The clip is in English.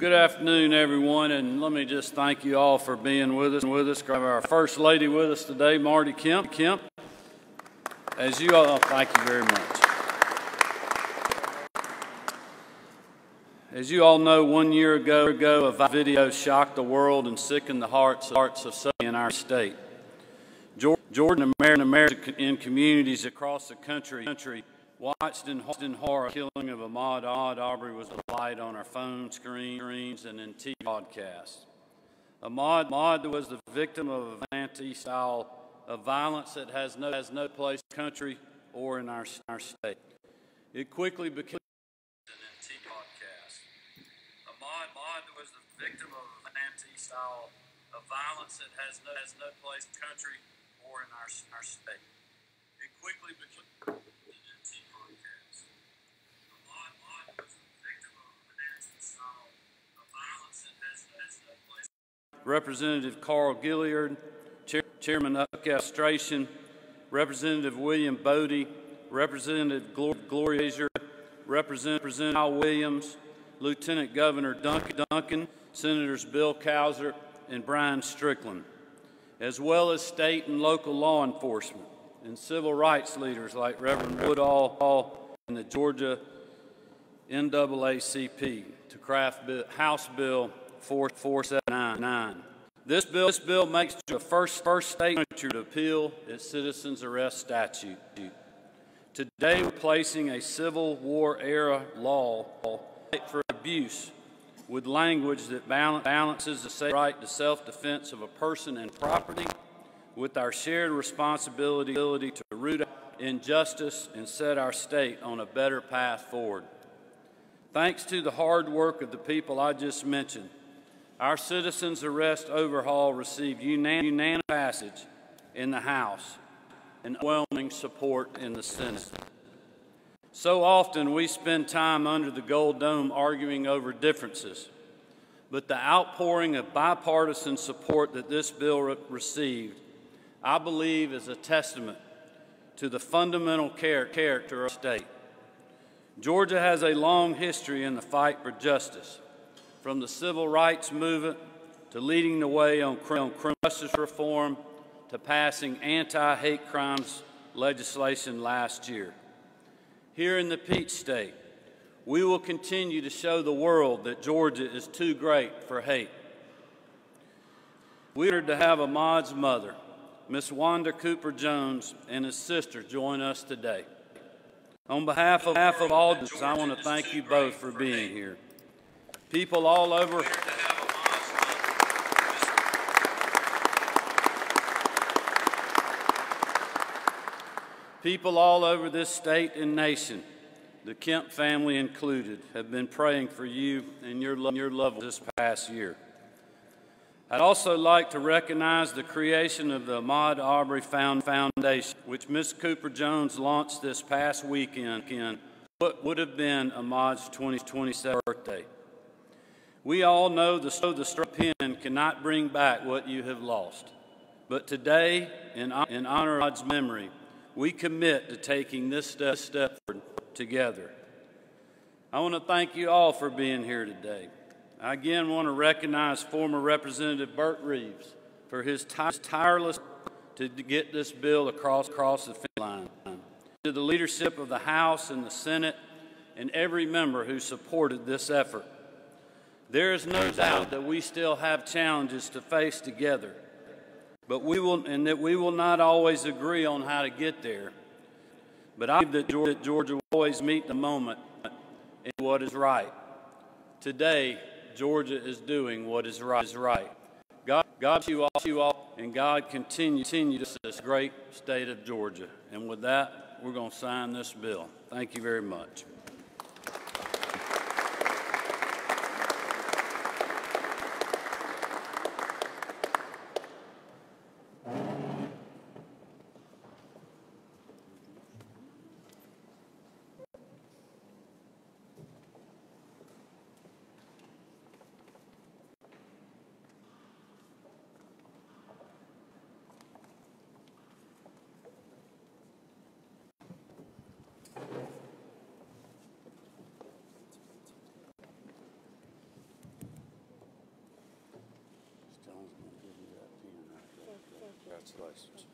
good afternoon, everyone, and let me just thank you all for being with us. With us, grab our first lady with us today, Marty Kemp. Kemp, as you all, thank you very much. As you all know, one year ago, ago a video shocked the world and sickened the hearts, hearts of some in our state. Jordan American American in communities across the country, country watched in, horror killing of Ahmaud Arbery was a light on our phone screens and in TV broadcasts. Ahmad, Ahmaud was the victim of an anti-style of violence that has no, has no place in the country or in our, our state. It quickly became victim of an anti-style of violence that has no, has no place in the country or in our, our state. It quickly became an NT podcast. Ahmaud, Ahmaud was the victim of an anti-style of violence that has, has no place. Representative Carl Gilliard, Chair, Chairman of Castration, Representative William Boddie, Representative Gloria Azier, Representative Al Williams, Lieutenant Governor Duncan, Duncan, Senators Bill Cowsert and Brian Strickland, as well as state and local law enforcement and civil rights leaders like Reverend Woodall and the Georgia NAACP to craft House Bill 4479. This bill, this bill makes the first, first state to appeal its citizens arrest statute. Today, we're placing a Civil War era law for abuse with language that balances the right to self-defense of a person and property with our shared responsibility to root out injustice and set our state on a better path forward. Thanks to the hard work of the people I just mentioned, our citizens arrest overhaul received unanimous passage in the House and overwhelming support in the Senate. So often we spend time under the Gold Dome arguing over differences, but the outpouring of bipartisan support that this bill re received, I believe, is a testament to the fundamental care character of the state. Georgia has a long history in the fight for justice, from the civil rights movement to leading the way on criminal justice reform to passing anti-hate crimes legislation last year here in the Peach State, we will continue to show the world that Georgia is too great for hate. We are to have Ahmaud's mother, Miss Wanda Cooper Jones, and his sister join us today. On behalf of, behalf of all, I want to thank you both for being here. People all over. People all over this state and nation, the Kemp family included, have been praying for you and your, lo your loved this past year. I'd also like to recognize the creation of the Ahmaud Arbery Foundation, which Ms. Cooper Jones launched this past weekend, what would have been Ahmaud's 2027th birthday. We all know the, the pen cannot bring back what you have lost. But today, in, in honor of God's memory, we commit to taking this step, step together. I want to thank you all for being here today. I again want to recognize former Representative Burt Reeves for his tireless to get this bill across, across the finish line. To the leadership of the House and the Senate and every member who supported this effort. There is no doubt that we still have challenges to face together but we will, and that we will not always agree on how to get there. But I believe that Georgia, Georgia will always meet the moment in what is right. Today, Georgia is doing what is right. Is right. God, God, you all, you all, and God continue, continue this great state of Georgia. And with that, we're going to sign this bill. Thank you very much. Questions.